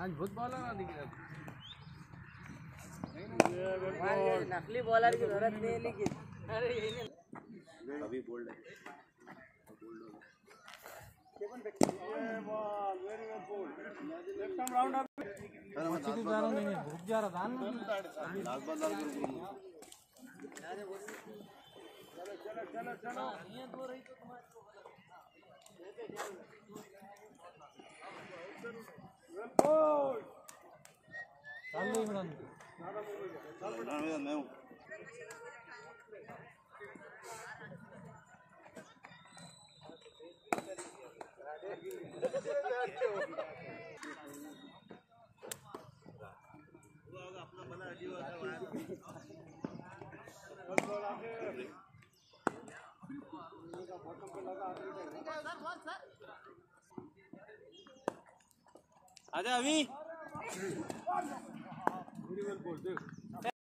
आज बहुत बॉलर ना दिख रहा नकली बॉलर की ज़रूरत नहीं है लेकिन। अरे यही नहीं। अभी बोल्ड है। मच्छी जा रहा नहीं भूख जा रहा था ना लास्ट बॉल लाल करो चल लगा आजा अभी।